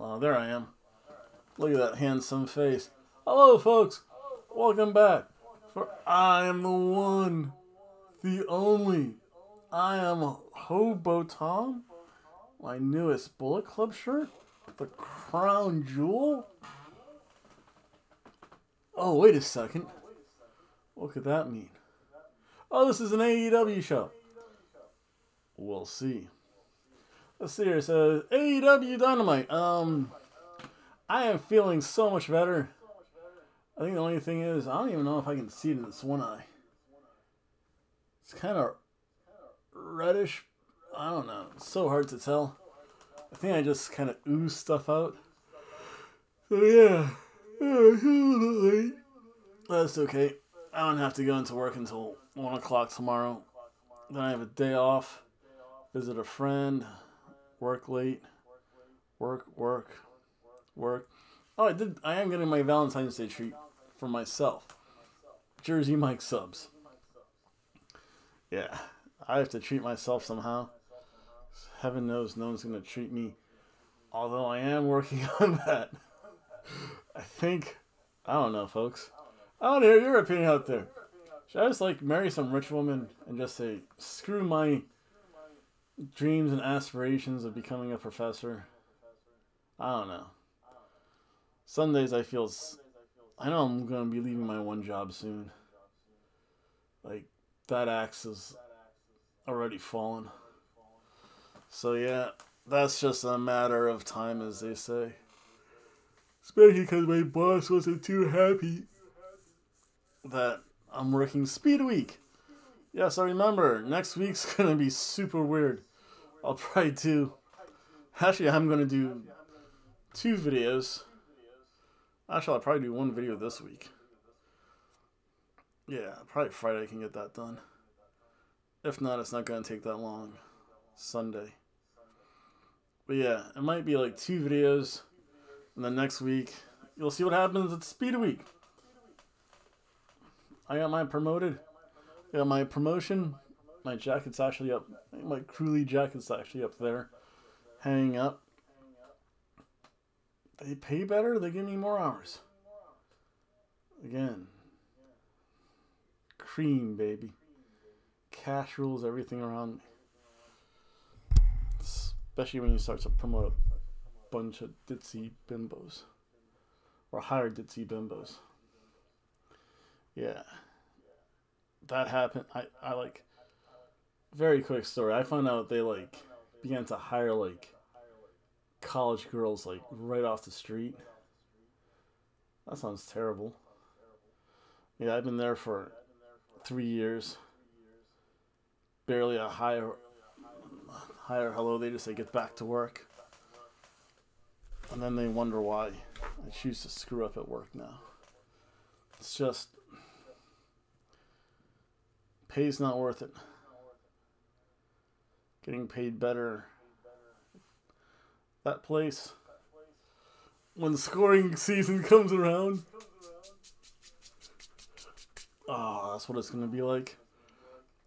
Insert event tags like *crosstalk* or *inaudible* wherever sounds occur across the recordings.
Oh, there I am. Look at that handsome face. Hello, folks. Welcome back. For I am the one, the only. I am Hobo Tom. My newest Bullet Club shirt. The crown jewel. Oh, wait a second. What could that mean? Oh, this is an AEW show. We'll see. Let's see here. So AEW Dynamite. Um, I am feeling so much better. I think the only thing is I don't even know if I can see it in this one eye. It's kind of reddish. I don't know. It's so hard to tell. I think I just kind of ooze stuff out. So yeah, yeah That's okay. I don't have to go into work until one o'clock tomorrow. Then I have a day off. Visit a friend work late, work, work, work. Oh, I did. I am getting my Valentine's Day treat for myself. Jersey Mike subs. Yeah, I have to treat myself somehow. Heaven knows no one's gonna treat me. Although I am working *laughs* on that. I think. I don't know, folks. I want to hear your opinion out there. Should I just like marry some rich woman and just say, screw my dreams and aspirations of becoming a professor. I don't know. Sundays I feel I know I'm going to be leaving my one job soon. Like that axe is already fallen. So yeah, that's just a matter of time as they say. Especially because my boss wasn't too happy that I'm working speed week. Yes, I remember. Next week's *laughs* gonna be super weird. I'll probably do. Actually, I'm gonna do two videos. Actually, I'll probably do one video this week. Yeah, probably Friday I can get that done. If not, it's not gonna take that long. Sunday. But yeah, it might be like two videos, and then next week you'll see what happens at Speed Week. I got my promoted. I got my promotion my jacket's actually up. My Crewley jacket's actually up there, hanging up. They pay better. They give me more hours. Again, cream, baby. Cash rules everything around me. Especially when you start to promote a bunch of ditzy bimbos. Or hire ditzy bimbos. Yeah. That happened. I, I like very quick story. I found out they like began to hire like college girls like right off the street. That sounds terrible. Yeah, I've been there for three years. Barely a higher higher hello. They just say get back to work. And then they wonder why I choose to screw up at work now. It's just pay's not worth it getting paid better. That place, when scoring season *laughs* comes around, oh, that's what it's going to be like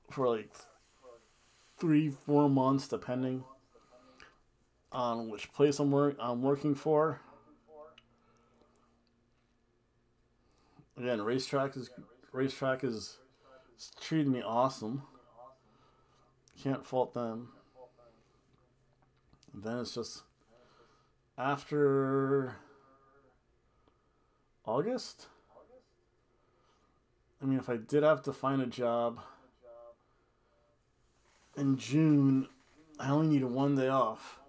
for like three, four months, depending on which place I'm work I'm working for. Again, racetrack is racetrack is treating me awesome. Can't fault them. And then it's just after August. I mean, if I did have to find a job in June, I only need one day off.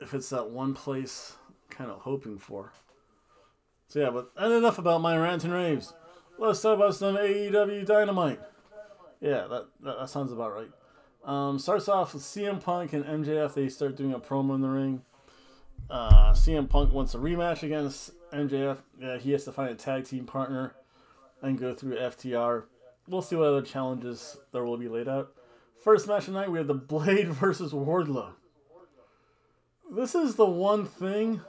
If it's that one place I'm kind of hoping for. So yeah, but enough about my rant and raves. Let's talk about some AEW Dynamite. Yeah, that, that, that sounds about right. Um, starts off with CM Punk and MJF. They start doing a promo in the ring. Uh, CM Punk wants a rematch against MJF. Yeah, he has to find a tag team partner and go through FTR. We'll see what other challenges there will be laid out. First match tonight, we have the *laughs* Blade versus Wardlow. This is the one thing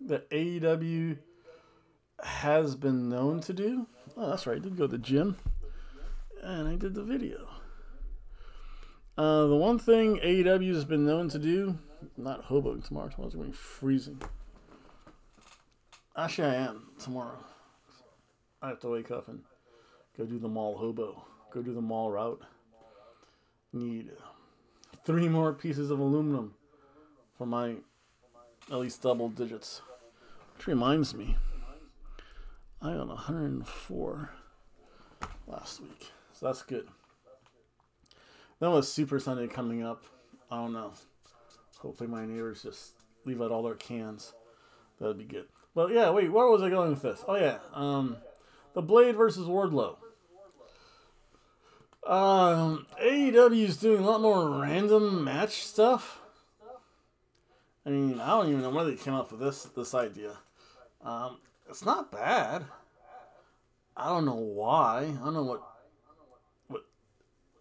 that AEW has been known to do. Oh, that's right. I did go to the gym and I did the video. Uh, the one thing AEW has been known to do not Hoboken tomorrow. Tomorrow's going to be freezing. Actually, I am tomorrow. I have to wake up and go do the mall hobo. Go do the mall route. Need three more pieces of aluminum for my at least double digits. Which reminds me, I got 104 last week. So that's good. Then with Super Sunday coming up, I don't know. Hopefully my neighbors just leave out all their cans. That'd be good. But yeah, wait, where was I going with this? Oh yeah, um, the Blade versus Wardlow. Um, AEW is doing a lot more random match stuff. I mean, I don't even know where they came up with this this idea. Um, it's not bad. I don't know why. I don't know what. What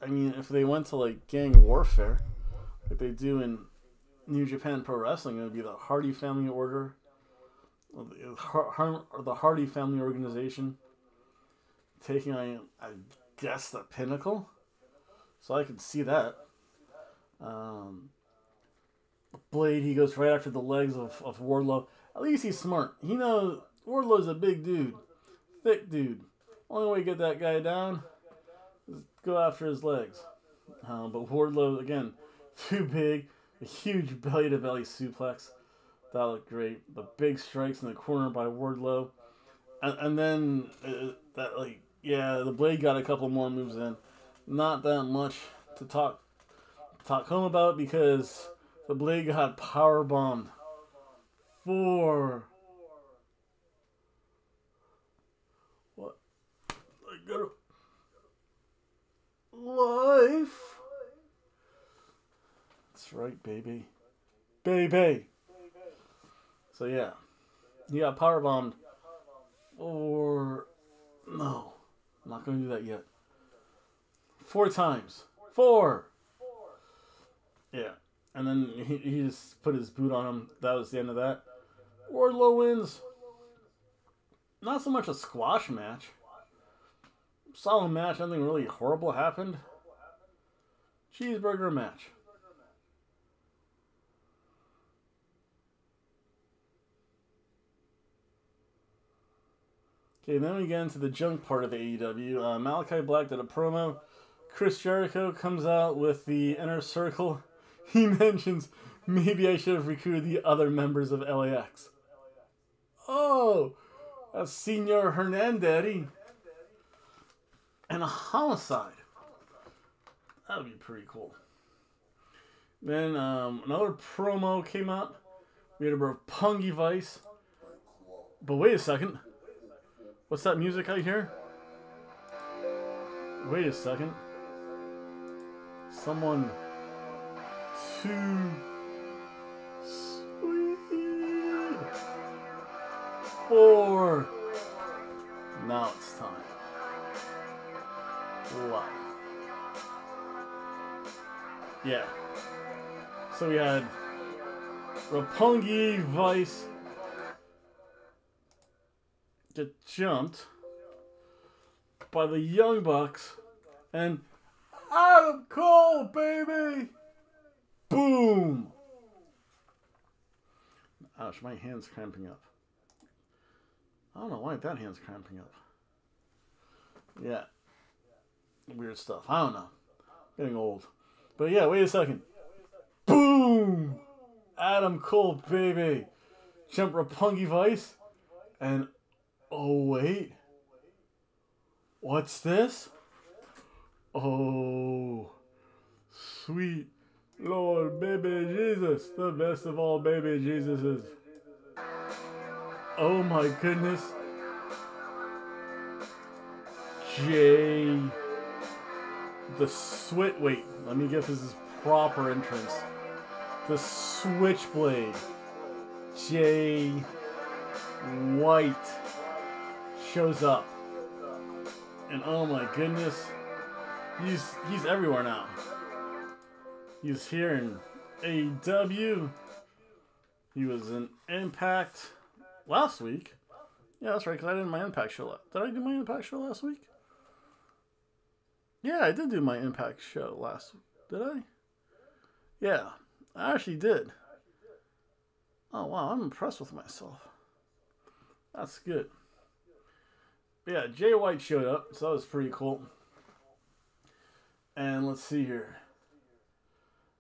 I mean, if they went to like gang warfare, like they do in New Japan Pro Wrestling, it would be the Hardy Family Order, or the Hardy Family Organization, taking on, I guess, the Pinnacle. So I can see that. Um, Blade, he goes right after the legs of, of Wardlow. At least he's smart. He knows Wardlow's a big dude, thick dude. Only way to get that guy down go after his legs. Uh, but Wardlow, again, *laughs* too big. A huge belly to belly suplex. That looked great. The big strikes in the corner by Wardlow. And, and then, uh, that, like, yeah, the Blade got a couple more moves in. Not that much to talk talk home about because the Blade got power bombed Four. what? I got life. That's right, baby, baby. So yeah, he got power bombed. Or no, I'm not to do that yet. Four times. Four. Yeah. And then he, he just put his boot on him. That was the end of that. Wardlow wins. Not so much a squash match. Solid match. Nothing really horrible happened. Cheeseburger match. Okay, then we get into the junk part of the AEW. Uh, Malakai Black did a promo. Chris Jericho comes out with the inner circle. *laughs* He mentions maybe I should have recruited the other members of LAX. Oh, a Senor Hernandez and a homicide. That would be pretty cool. Then um, another promo came up. We had a Roppongi Vice. But wait a second. What's that music I hear? Wait a second. Someone too sweet. Four. Now it's time. Life. Yeah. So we had Roppongi, Vice get jumped by the Young Bucks and Adam Cole, baby! Boom! Ouch, my hand's cramping up. I don't know why that hand's cramping up. Yeah. Weird stuff. I don't know. Getting old. But yeah, wait a second. Boom! Adam Cole, baby! Jump Roppongi Vice. And Oh, wait. What's this? Oh, sweet Lord, baby Jesus, the best of all baby Jesuses. Oh my goodness. Jay. The switch. Wait, let me get this proper entrance. The Switchblade. Jay White shows up. And oh my goodness, he's he's everywhere now. He's here in AEW. He was in Impact last week. Yeah, that's right, because I did my Impact show. Did I do my Impact show last week? Yeah, I did do my Impact show last Did I? Yeah, I actually did. Oh wow, I'm impressed with myself. That's good. Yeah, Jay White showed up, so that was pretty cool. And let's see here.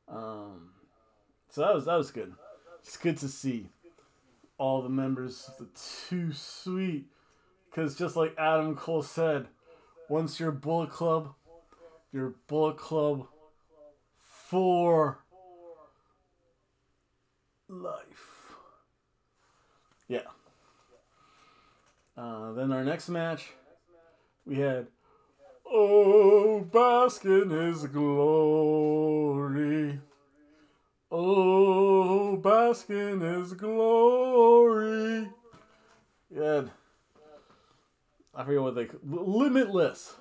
Um, so that was that was good. It's good to see all the members of the Too Sweet, because just like Adam Cole said, once you're Bullet Club, you're Bullet Club for life. Yeah. Uh, then our next match, we had Oh, bask in his glory. Oh, bask in his glory. Yeah. I forget what they Limitless.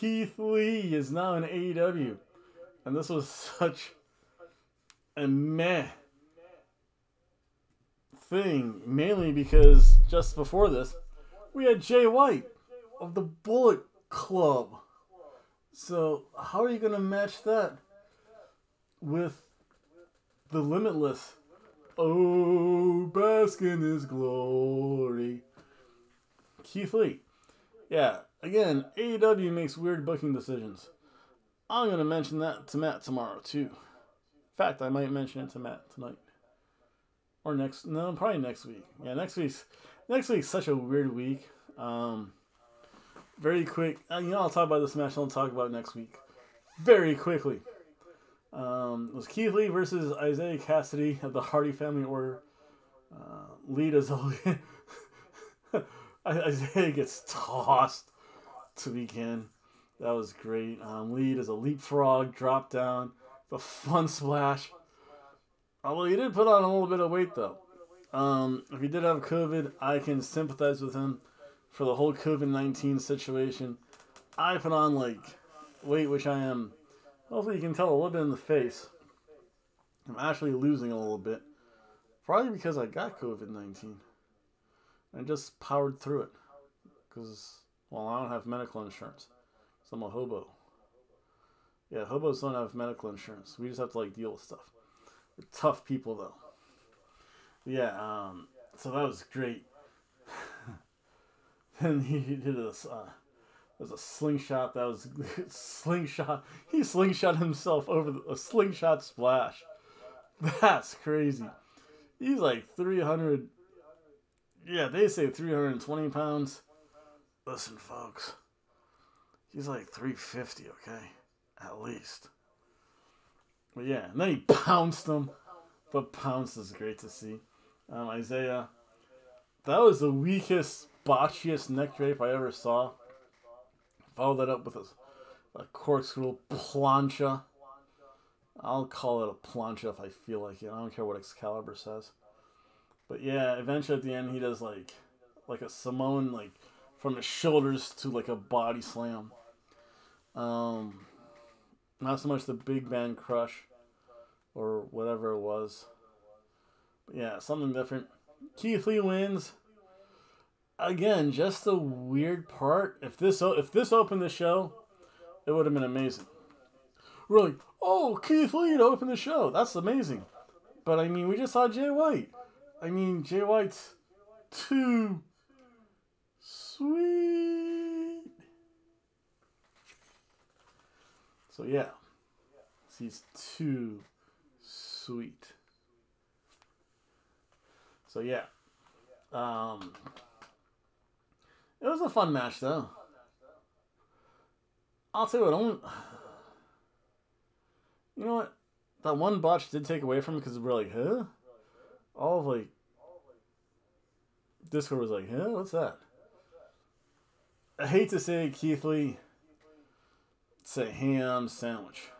Keith Lee is now in AEW. And this was *laughs* such a meh thing, mainly because just before this, we had Jay White of the Bullet Club. So, how are you going to match that with the Limitless? Oh, bask in his glory. Keith Lee. Yeah, again, AEW makes weird booking decisions. I'm going to mention that to Matt tomorrow, too. In fact, I might mention it to Matt tonight. Or next, no, probably next week. Yeah, next week's, next week's such a weird week. Um, very quick. Uh, you know, I'll talk about this match. I'll talk about next week. Very quickly. Um, it was Keith Lee versus Isiah Kassidy of the Hardy Family Order. Uh, lead as *laughs* Isiah gets tossed begin. That was great. Um, lead is a leapfrog, drop down, the fun splash. Although he did put on a little bit of weight though. Um, if he did have COVID, I can sympathize with him for the whole COVID 19 situation. I put on like weight, which I am, hopefully, you can tell a little bit in the face. I'm actually losing a little bit. Probably because I got COVID 19. I just powered through it. Because, well, I don't have medical insurance. So I'm a hobo. Yeah, hobos don't have medical insurance. We just have to, like, deal with stuff. We're tough people, though. Yeah, um, so that was great. *laughs* then he did this. Uh, there's a slingshot that was *laughs* slingshot. He slingshot himself over the, a slingshot splash. That's crazy. He's like 300. Yeah, they say 320 pounds. Listen, folks. He's like 350, okay? At least. But yeah, and then he *laughs* pounced him. The pounce is great to see. Um, Isiah. That was the weakest botchiest neck drape I ever saw. Follow that up with a, a corkscrew plancha. I'll call it a plancha if I feel like it. I don't care what Excalibur says. But yeah, eventually at the end he does like like a Simone like from his shoulders to like a body slam. Um, not so much the big bang crush or whatever it was. But yeah, something different. Keith Lee wins again, just the weird part. If this if this opened the show, it would have been amazing. We're like, oh, Keith Lee to open the show. That's amazing. But I mean, we just saw Jay White. I mean, Jay White's too sweet. So yeah, he's too sweet. So yeah. Um, it was a fun match, though. I'll tell you what, only... You know what? That one botch did take away from it because we're like, huh? All of, like... Discord was like, huh? What's that? I hate to say Keith Lee. It's a ham sandwich.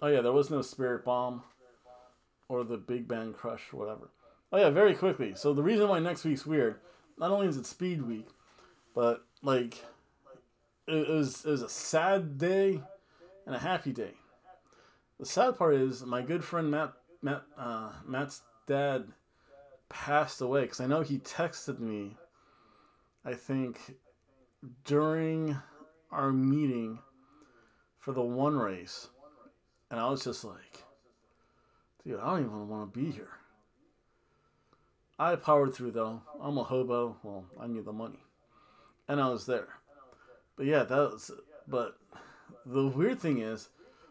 Oh yeah, there was no spirit bomb or the Big Bang Crush, or whatever. Oh yeah, very quickly. So the reason why next week's weird, not only is it Speed Week, but like it was it was a sad day and a happy day. The sad part is my good friend Matt Matt uh, Matt's dad passed away because I know he texted me. I think during our meeting for the one race, and I was just like, dude, I don't even want to be here. I powered through though. I'm a hobo. Well, I need the money, and I was there. But yeah, that was. But the weird thing is,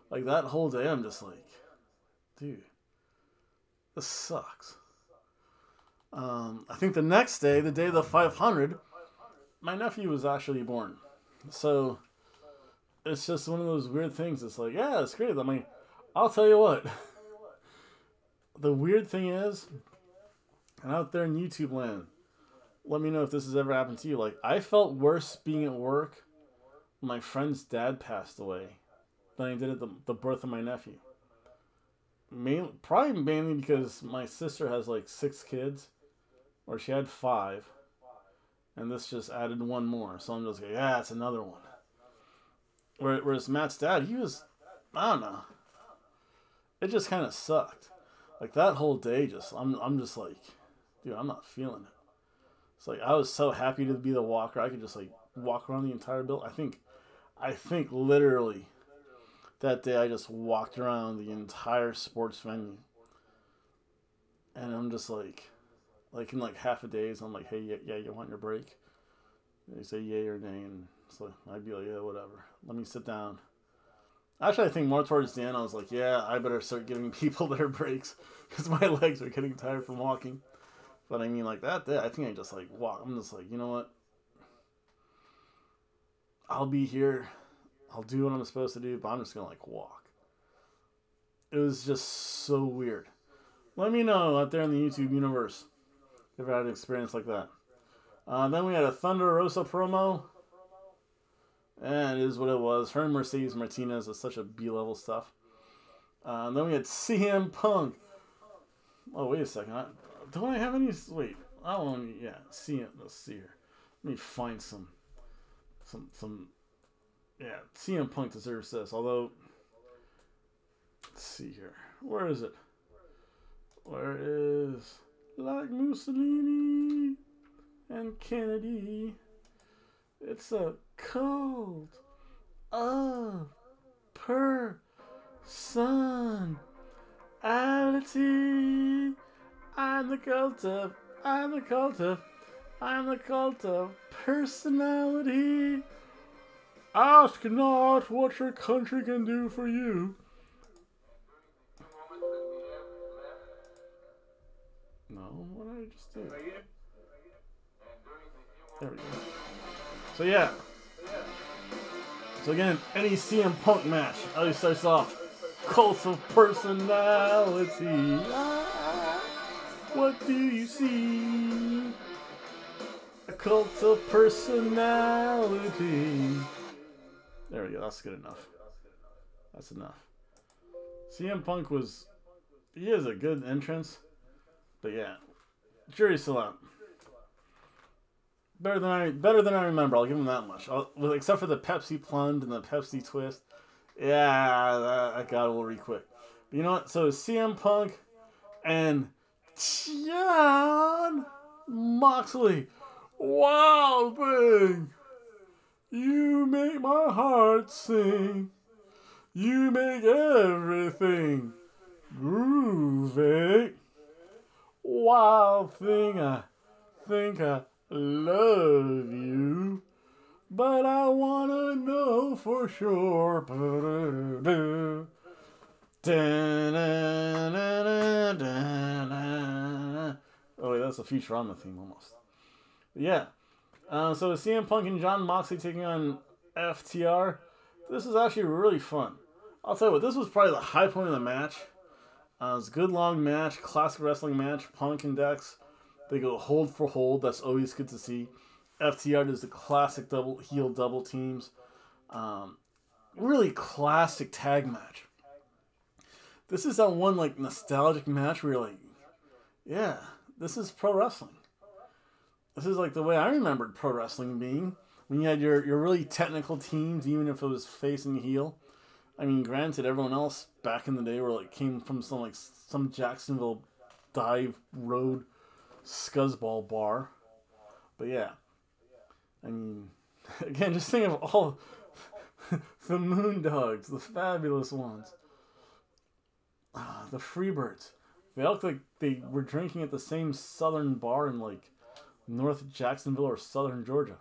like that whole day, I'm just like, dude, this sucks. Um, I think the next day, the day of the 500, my nephew was actually born. So it's just one of those weird things. It's like, yeah, it's great. I mean, I'll tell you what. *laughs* the weird thing is, and out there in YouTube land, let me know if this has ever happened to you. Like, I felt worse being at work my friend's dad passed away than I did at the, the birth of my nephew. Mainly, probably mainly because my sister has like six kids, or she had five, and this just added one more. So I'm just like, yeah, it's another one. Whereas Matt's dad, he was, I don't know. It just kind of sucked. Like that whole day, just I'm I'm just like, dude, I'm not feeling it. It's like I was so happy to be the walker. I could just like walk around the entire building. I think, I think literally, that day I just walked around the entire sports venue, and I'm just like, like in like half a days, I'm like, hey, yeah, yeah you want your break? They say yay or nay, and so I'd be like, yeah, whatever. Let me sit down. Actually, I think more towards the end, I was like, yeah, I better start giving *laughs* people their breaks because my legs are getting tired from walking. But I mean, like that day, I think I just like walk. I'm just like, you know what? I'll be here. I'll do what I'm supposed to do, but I'm just gonna like walk. It was just so weird. Let me know out there in the YouTube universe if I had an experience like that. Uh, then we had a Thunder Rosa promo. And it is what it was. Her and Mercedes Martinez was such a B level stuff. Uh, and then we had CM Punk. Oh, wait a second. I, don't I have any? Wait. I don't want Yeah, CM. Let's see here. Let me find some. Some. Some. Yeah, CM Punk deserves this. Although. Let's see here. Where is it? Where is. Like Mussolini and Kennedy. It's a cult of personality. I'm the cult of, I'm the cult of, I'm the cult of personality. Ask not what your country can do for you. No, what did I just do? There we go. So yeah. So again, any CM Punk match always starts off cult of personality. Ah, what do you see? A cult of personality. There we go. That's good enough. That's enough. CM Punk was. He is a good entrance. But yeah. Jury's still out better than I better than I remember. I'll give him that much. I'll, except for the Pepsi plunge and the Pepsi twist. Yeah, that, I got a little quick. But you know what? So CM Punk and Jon Moxley. Wow, thing. You make my heart sing. You make everything groovy. Wild thing, I think I love you, but I wanna know for sure. Oh, wait, that's a Futurama theme almost. Yeah. Uh, so CM Punk and Jon Moxley taking on FTR. This is actually really fun. I'll tell you what, this was probably the high point of the match. Uh, it was a good long match, classic wrestling match. Punk and Dax they go hold for hold. That's always good to see. FTR does the classic double heel double teams. Um, really classic tag match. This is that one like nostalgic match where you're like, yeah, this is pro wrestling. This is like the way I remembered pro wrestling being when you had your, your really technical teams, even if it was face and heel. I mean, granted, everyone else back in the day were like came from some like some Jacksonville dive road scuzzball bar. But yeah, I mean, *laughs* again, just think of all *laughs* the Moondogs, the fabulous ones. Ah, the Freebirds. They looked like they were drinking at the same southern bar in like North Jacksonville or southern Georgia.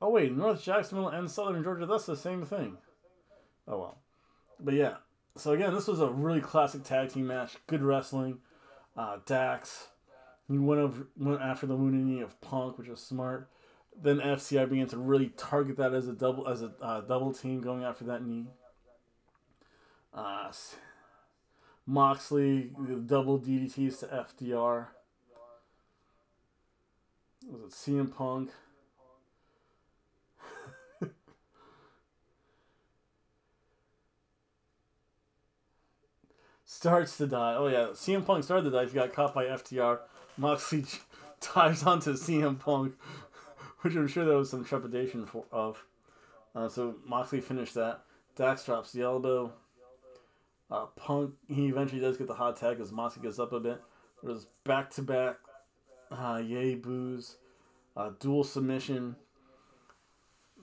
Oh wait, North Jacksonville and southern Georgia, that's the same thing. Oh well. But yeah. So again, this was a really classic tag team match. Good wrestling. Uh, Dax. He went over went after the wounded knee of Punk, which was smart. Then FCI began to really target that as a double as a uh, double team going after that knee. Uh, Moxley double DDTs to FTR. Was it CM Punk? *laughs* starts to die. Oh yeah, CM Punk started to die. He got caught by FTR. Moxley *laughs* dives onto CM Punk, *laughs* which I'm sure there was some trepidation for, of. Uh, so Moxley finished that. Dax drops the elbow. Uh, Punk, he eventually does get the hot tag as Moxley gets up a bit. There's back to back, yay Booze, uh, dual submission.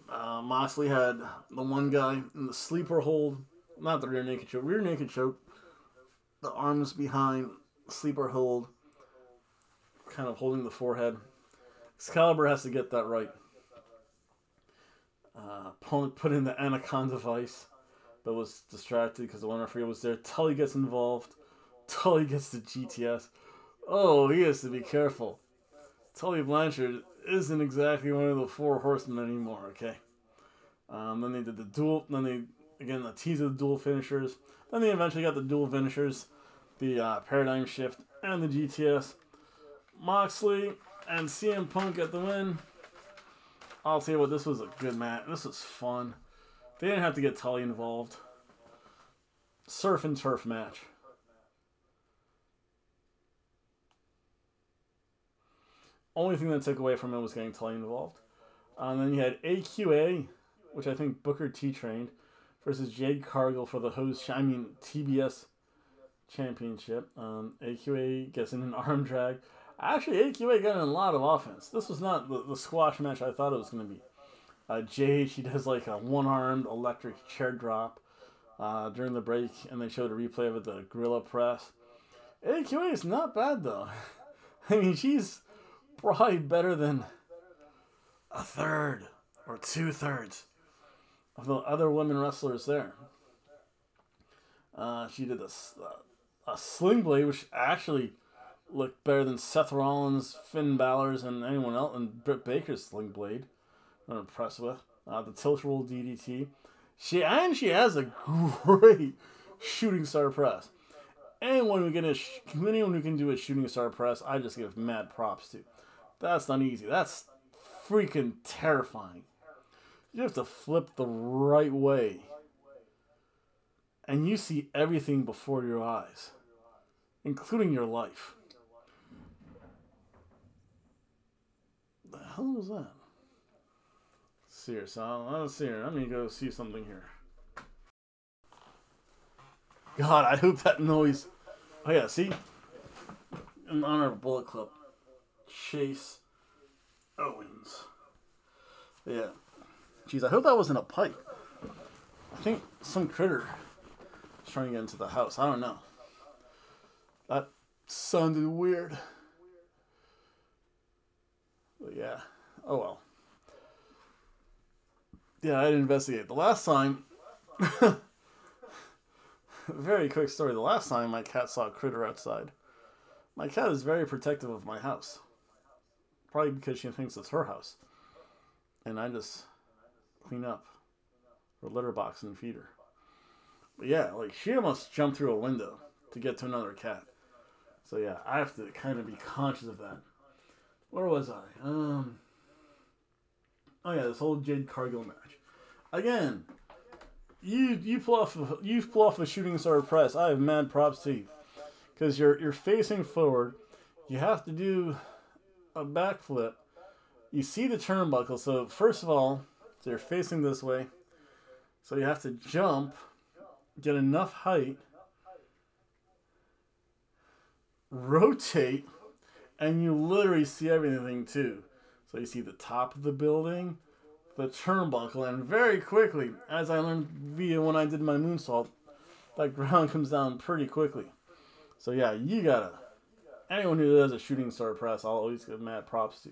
Uh, Moxley had the one guy in the sleeper hold, not the rear naked choke, rear naked choke, the arms behind, sleeper hold, kind of holding the forehead. Excalibur has to get that right. Uh, put in the anaconda vice but was distracted because the one referee was there. Tully gets involved. Tully gets the GTS. Oh, he has to be careful. Tully Blanchard isn't exactly one of the four horsemen anymore, okay? Um, then they did the dual, then they, again, the tease of the dual finishers. Then they eventually got the dual finishers, the uh, paradigm shift, and the GTS. Moxley and CM Punk at the win. I'll tell you what, this was a good match. This was fun. They didn't have to get Tully involved. Surf and turf match. Only thing that took away from it was getting Tully involved. And then you had AQA, which I think Booker T trained, versus Jade Cargill for the host, I mean TBS championship. Um, AQA gets in an *laughs* arm drag. Actually, AQA got in a lot of offense. This was not the, the squash match I thought it was going to be. Uh, Jade, she does like a one armed electric chair drop uh, during the break, and they showed a replay of it, the Gorilla Press. AQA is not bad though. *laughs* I mean, she's probably better than a third or two thirds of the other women wrestlers there. Uh, she did a, a sling blade, which actually looked better than Seth Rollins, Finn Balor's, and anyone else, and Britt Baker's sling blade. I'm impressed with. Uh, the tilt roll DDT. She and she has a great shooting star press. Anyone who can anyone who can do a shooting star press, I just give mad props to. That's not easy. That's freaking terrifying. You have to flip the right way. And you see everything before your eyes, including your life. The hell was that? see here. So let's see here. Let me go see something here. God, I hope that noise. Oh yeah, see, in honor of Bullet Club, Chase Owens. Yeah. Jeez, I hope that wasn't a pipe. I think some critter is trying to get into the house. I don't know. That sounded weird. But yeah. Oh well. Yeah, I didn't investigate. The last time, *laughs* very quick story. The last time my cat saw a critter outside, my cat is very protective of my house. Probably because she thinks it's her house. And I just clean up her litter box and feed her. But yeah, like she almost jumped through a window to get to another cat. So yeah, I have to kind of be conscious of that. Where was I? Um. Oh yeah, this whole Jade Cargill match again, you you pull off you pull off a shooting star press. I have mad props to you because you're you're facing forward. You have to do a backflip. You see the turnbuckle. So first of all, you're facing this way. So you have to jump, get enough height, rotate, and you literally see everything too. So you see the top of the building, the turnbuckle, and very quickly, as I learned via when I did my moonsault, that *laughs* ground comes down pretty quickly. So yeah, you gotta. Anyone who does a shooting star press, I'll always give mad props to.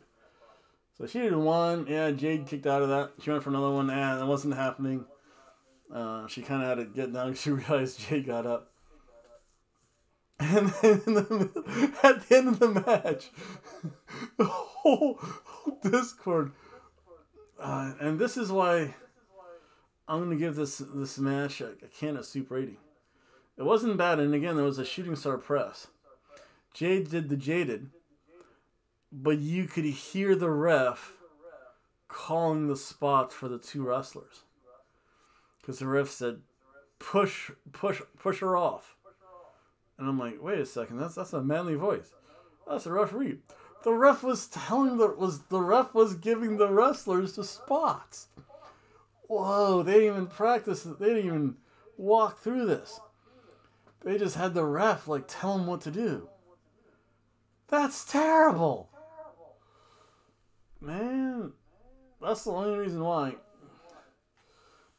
So she did one. Yeah, Jade kicked out of that. She went for another one. and it wasn't happening. Uh, she kind of had to get down *laughs* because she realized Jade got up. And then the, at the end of the match, *laughs* the whole, whole Discord. Uh, and this is why I'm going to give this this match a, a can of soup rating. It wasn't bad, and again, there was a shooting star press. Jade did the jaded, but you could hear the ref calling the spots for the two wrestlers because the ref said, "Push, push, push her off," and I'm like, "Wait a second, that's that's a manly voice. That's a referee." The ref was telling the was the ref was giving the wrestlers the spots. Whoa! They didn't even practice. They didn't even walk through this. They just had the ref like tell them what to do. That's terrible. Man, that's the only reason why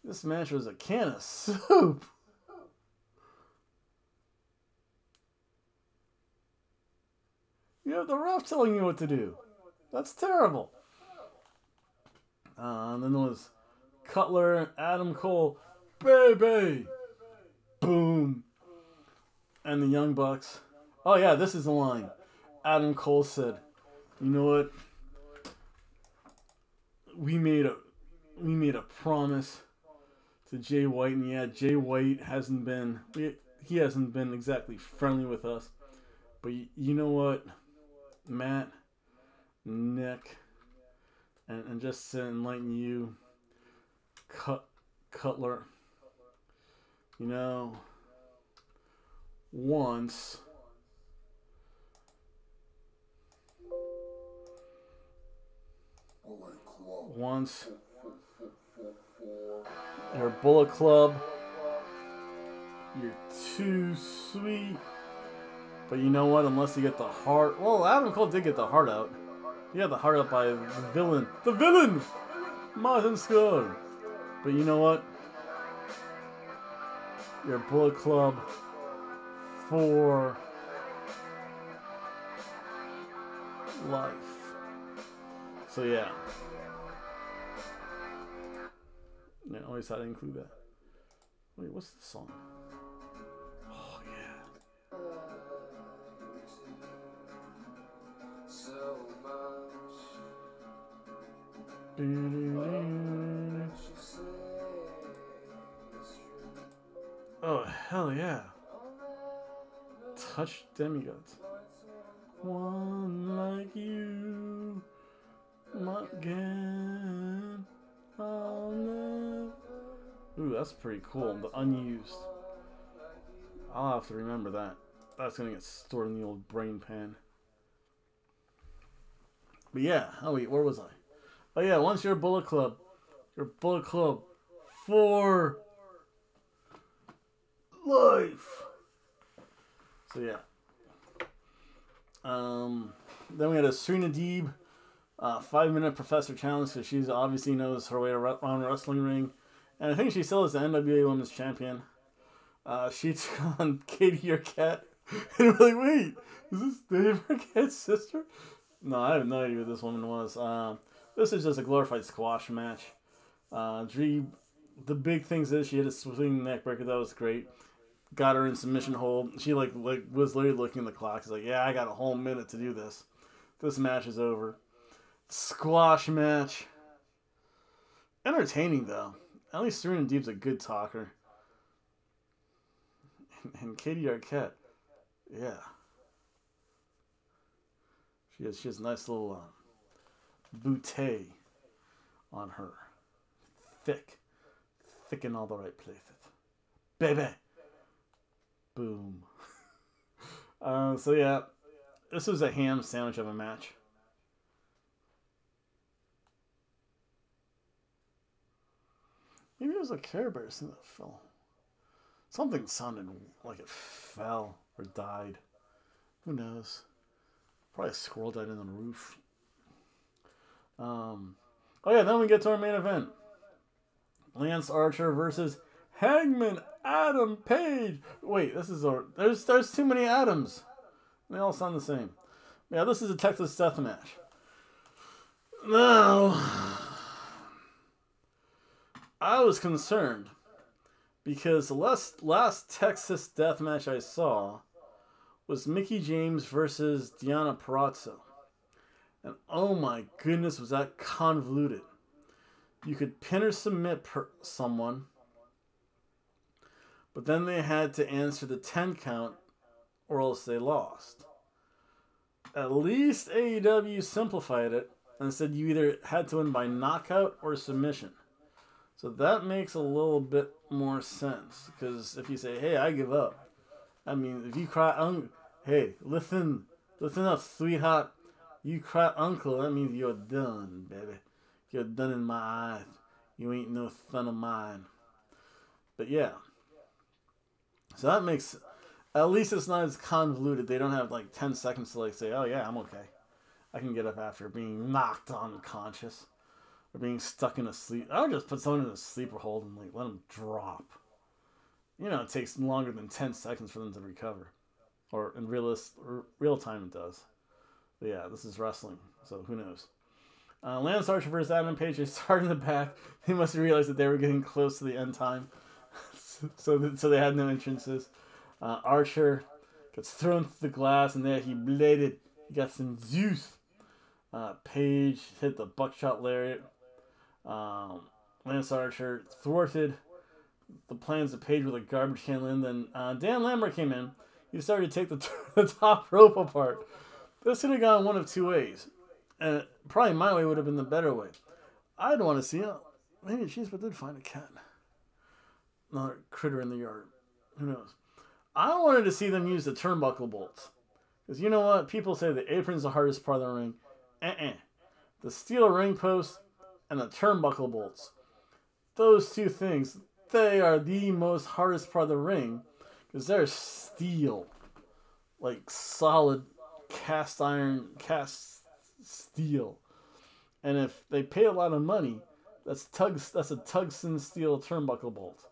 this match was a can of soup. You have the ref telling you what to do. That's terrible. Uh, and then there was Cutler, Adam Cole, baby, boom, and the Young Bucks. Oh yeah, this is the line. Adam Cole said, "You know what? We made a we made a promise to Jay White, and yeah, Jay White hasn't been he hasn't been exactly friendly with us, but you know what, Matt, Nick, and, and just to enlighten you, Cut Cutler, you know." once once. Your bullet club. You're too sweet. But you know what? Unless you get the heart. Well adam cole did get the heart out. He got the heart out by the villain. The villain! Marty Scurll but you know what? Your bullet club for life. So yeah. Yeah, I always had to include that. Wait, what's the song? Oh yeah. *laughs* Oh hell yeah touch demigods. One like you, again. I'll never. Ooh, that's pretty cool. The unused. I'll have to remember that. That's gonna get stored in the old brain pan. But yeah, oh wait, where was I? Oh yeah, once you're a Bullet Club, you're Bullet Club for life. So yeah. Um, then we had a Serena Deeb uh, five minute professor challenge because she obviously knows her way around wrestling ring, and I think she still is the NWA Women's Champion. Uh, she took on *laughs* Katie Arquette, *laughs* and we're like, wait, is this Dave Arquette's sister? No, I have no idea who this woman was. Uh, this is just a glorified squash match. Uh, Dree, the big things is she had a swing neckbreaker that was great got her in submission hold. She like like was literally looking at the clock. She's like, "Yeah, I got a whole minute to do this. This match is over." Squash match. Entertaining though. At least Serena Deeb's a good talker. And, and Katie Arquette, yeah. She has she has a nice little uh, bootay on her. Thick. Thick in all the right places. Baby. Boom. *laughs* uh, so yeah, this was a ham sandwich of a match. Maybe it was a Care thing that fell. Something sounded like it fell or died. Who knows? Probably a squirrel died in the roof. Um, Oh yeah, then we get to our main event. Lance Archer versus Hangman Adam Page. Wait, this is a there's there's too many Adams. They all sound the same. Yeah, this is a Texas Death Match. Now, I was concerned because the last last Texas Death Match I saw was Mickie James versus Deonna Purrazzo. And oh my goodness, was that convoluted. You could pin or submit someone, but then they had to answer the 10 count or else they lost. At least AEW simplified it and said you either had to win by knockout or submission. So that makes a little bit more sense because if you say, "Hey, I give up," I mean, if you cry, un- "Hey, listen, listen up, sweetheart," you cry, "Uncle," that means you're done, baby. You're done in my eyes. You ain't no son of mine. But yeah, so that makes at least it's not as convoluted. They don't have like ten seconds to like say, "Oh yeah, I'm okay. I can get up after being knocked unconscious." Or being stuck in a sleep. I would just put someone in a sleeper hold and like let them drop. You know, it takes longer than ten seconds for them to recover, or in realist real time it does. But yeah, this is wrestling, so who knows? Uh, Lance Archer versus Adam Page. They *laughs* started in the back. They must have realized that they were getting close to the end time, *laughs* so so they had no entrances. Uh, Archer gets thrown through the glass, and there he bladed. He got some juice. Uh, Page hit the buckshot lariat. Um, Lance Archer thwarted the plans of Page with a garbage can. And then uh, Dan Lambert came in. He started to take the, *laughs* the top rope apart. This could have gone one of two ways. And probably my way would have been the better way. I'd want to see it. Maybe Cheeseman did find a cat. Another critter in the yard. Who knows? I wanted to see them use the turnbuckle bolts. Because you know what? People say the apron's the hardest part of the ring. Uh-uh. The steel ring post and the turnbuckle bolts. Those two things, they are the most hardest part of the ring because they're steel, like solid cast iron, cast steel. And if they pay a lot of money, that's tugs. That's a tungsten steel turnbuckle bolt.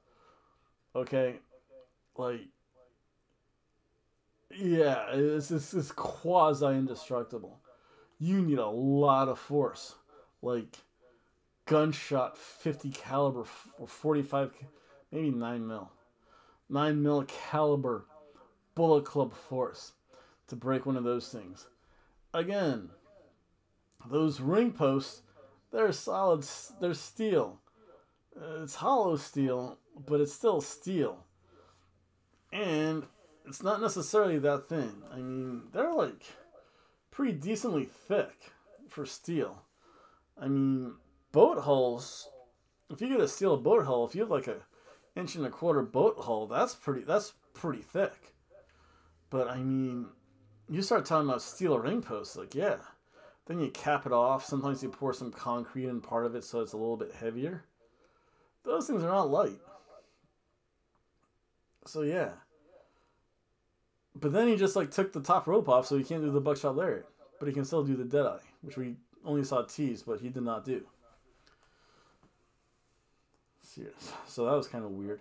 Okay, like yeah, it's it's, it's quasi indestructible. You need a lot of force, like gunshot 50 caliber or 45 maybe 9 mil 9 mil caliber bullet club force to break one of those things. Again those ring posts they're solid they're steel. Uh, it's hollow steel but it's still steel. And it's not necessarily that thin. I mean they're like pretty decently thick for steel. I mean boat hulls, if you get a steel boat hull, if you have like a inch and a quarter boat hull, that's pretty that's pretty thick. But I mean, you start talking about steel ring posts, like yeah. Then you cap it off. Sometimes you pour some concrete in part of it so it's a little bit heavier. Those things are not light. So yeah. But then he just like took the top rope off so he can't do the buckshot lariat. But he can still do the dead eye, which we only saw tease, but he did not do. So that was kind of weird.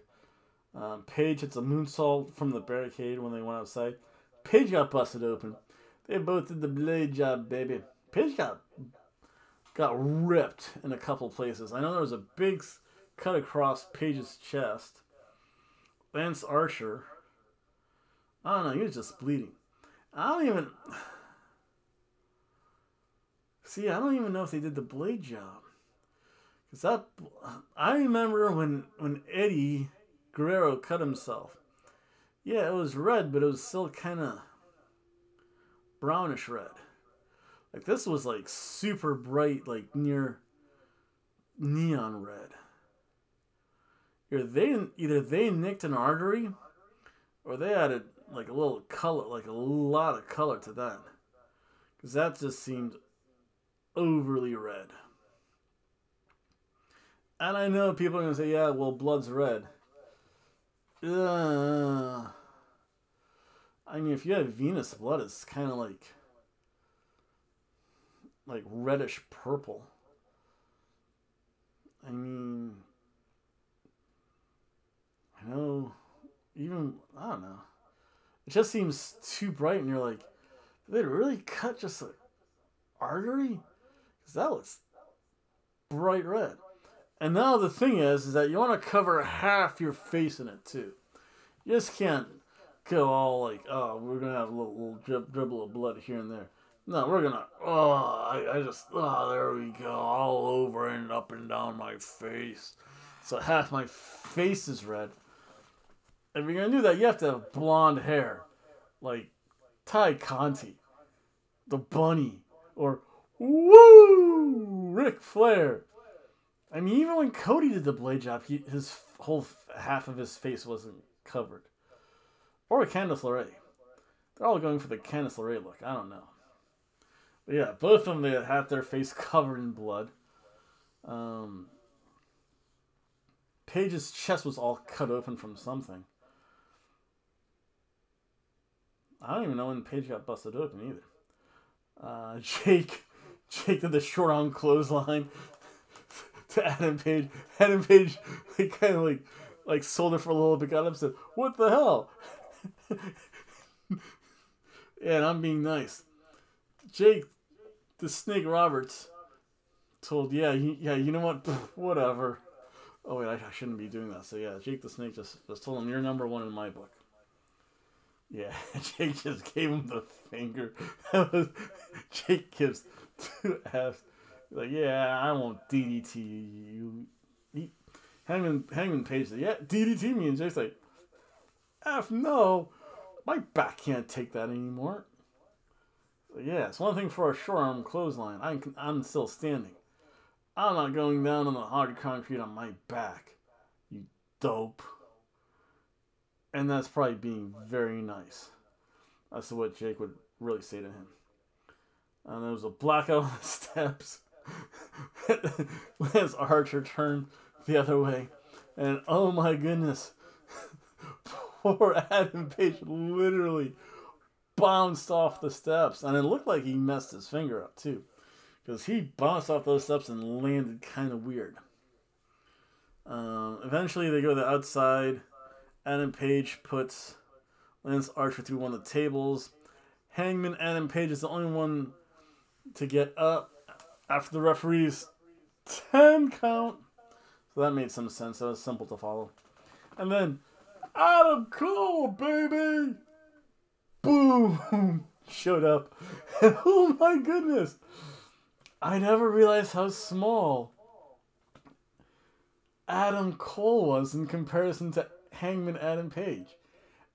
Um, Page hits a moonsault from the barricade when they went outside. Page got busted open. They both did the blade job, baby. Page got got ripped in a couple places. I know there was a big cut across Page's chest. Lance Archer. I don't know. He was just bleeding. I don't even. *sighs* See, I don't even know if they did the blade job. Cause that I remember when when Eddie Guerrero cut himself. Yeah, it was red, but it was still kind of brownish red. Like this was like super bright, like near neon red. Either they either they nicked an artery, or they added like a little color, like a lot of color to that, because that just seemed overly red. And I know people are going to say, yeah, well, blood's red. Uh, I mean, if you have venous blood, it's kind of like like reddish purple. I mean, I know, even, I don't know. It just seems too bright, and you're like, did they really cut just an artery? Because that looks bright red. And now the thing is, is that you want to cover half your face in it too. You just can't go all like, oh, we're gonna have a little, little drib, dribble of blood here and there. No, we're gonna. Oh, I, I just. Oh, there we go, all over and up and down my face. So half my face is red. If you're gonna do that, you have to have blonde hair, like Tay Conti, the bunny, or woo, Ric Flair. I mean, even when Cody did the blade job, he, his whole half of his face wasn't covered. Or a Candice LeRae. They're all going for the Candice LeRae look. I don't know. But yeah, both of them they have their face *laughs* covered in blood. Um, Page's chest was all cut open from something. I don't even know when Paige got busted open either. Uh, *laughs* Jake, Jake did the short arm clothesline to Adam Page. Adam Page, like, kind of like, like sold it for a little bit, got up and said, "What the hell?" and I'm being nice. Jake, the Snake Roberts, told, "Yeah, he, yeah, you know what? *laughs* whatever." Oh wait, I, I, shouldn't be doing that. So yeah, Jake the Snake just just told him, "You're number one in my book." Yeah, *laughs* Jake just gave him the finger. *laughs* Jake gives two F's. Like, yeah, I won't DDT you. He, Hangman, Hangman Page said, yeah, DDT me. And Jake's like, F no. My back can't take that anymore. So, yeah, it's one thing for a short arm clothesline. I'm, I'm still standing. I'm not going down on the hard concrete on my back. You dope. And that's probably being very nice. That's what Jake would really say to him. And there was a blackout on the *laughs* steps. *laughs* Lance Archer turned the other way. And oh my goodness. *laughs* Poor Adam Page literally bounced off the steps. And it looked like he messed his finger up too. Because he bounced off those steps and landed kind of weird. Um, eventually, they go to the outside. Adam Page puts Lance Archer through one of the tables. Hangman Adam Page is the only one to get up after the referee's 10 count. So that made some sense. That was simple to follow. And then Adam Cole, baby! Boom! *laughs* Showed up. *laughs* Oh my goodness! I never realized how small Adam Cole was in comparison to Hangman Adam Page.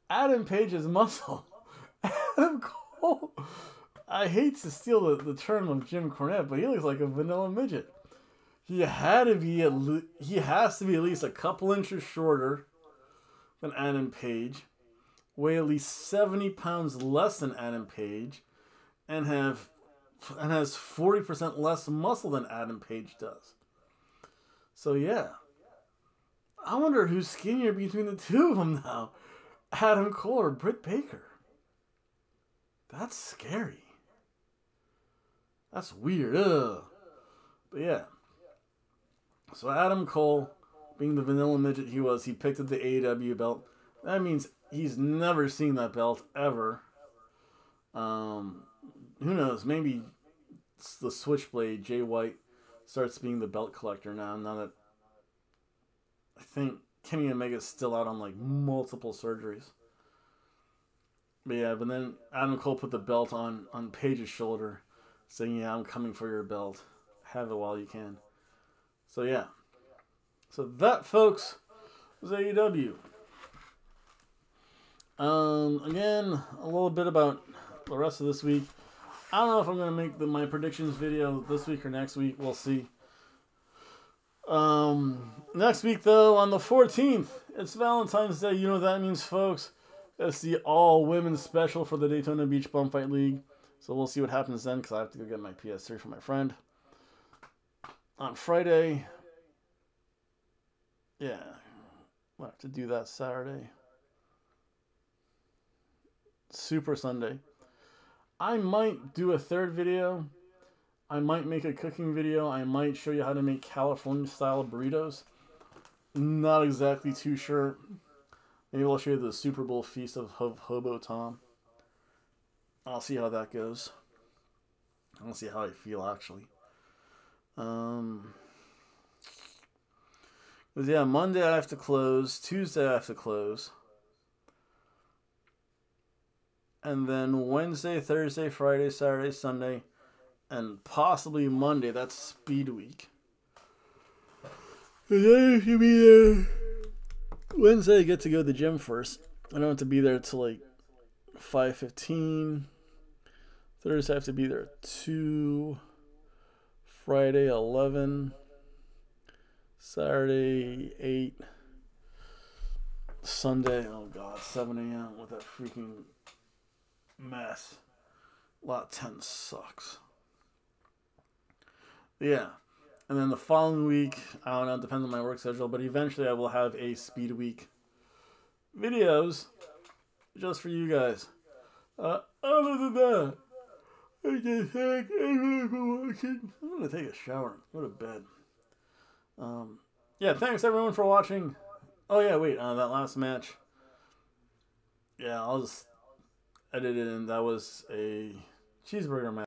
Adam Page's muscle. *laughs* Adam Cole. I hate to steal the, the term of Jim Cornette, but he looks like a vanilla midget. He had to be at le- he has to be at least a couple inches shorter than Adam Page, weigh at least seventy pounds less than Adam Page, and have and has forty percent less muscle than Adam Page does. So yeah, I wonder who's skinnier between the two of them now. Adam Cole or Britt Baker? That's scary. That's weird. Ugh. But yeah. So Adam Cole, being the vanilla midget he was, he picked up the AEW belt. That means he's never seen that belt ever. Um, who knows? Maybe the Switchblade Jay White starts being the belt collector now. Now that I think Kenny Omega's still out on like multiple surgeries. But yeah, but then Adam Cole put the belt on on Page's shoulder, saying, "Yeah, I'm coming for your belt. Have it while you can." So yeah, so that, folks, was AEW. Um, again, a little bit about the rest of this week. I don't know if I'm gonna make the, my predictions video this week or next week. We'll see. Um, next week, though, on the 14th, it's Valentine's Day. You know what that means, folks. It's the all women's special for the Daytona Beach Bum Fight League. So we'll see what happens then because I have to go get my PS3 for my friend. On Friday, yeah, we'll have to do that Saturday. Super Sunday. I might do a third video I might make a cooking video. I might show you how to make California style burritos. Not exactly too sure. Maybe I'll show you the Super Bowl feast of Hobo Tom. I'll see how that goes. I'll see how I feel actually. Um, because yeah, Monday I have to close. Tuesday I have to close. And then Wednesday, Thursday, Friday, Saturday, Sunday, and possibly Monday. That's Speed Week. And then I should be there. Wednesday I get to go to the gym first. I don't have to be there till like five fifteen. Thursday I have to be there at two. Friday eleven. Saturday eight. Sunday, oh god, seven a.m. with that freaking mess. Lot ten sucks. Yeah. And then the following week, I don't know, it depends on my work schedule, but eventually I will have a speed week videos just for you guys. Uh, other than that, I just thank everyone for watching. I'm gonna take a shower, go to bed. Um, yeah, thanks everyone for watching. Oh yeah, wait, uh, that last match. Yeah, I'll just edit it in. That was a cheeseburger match.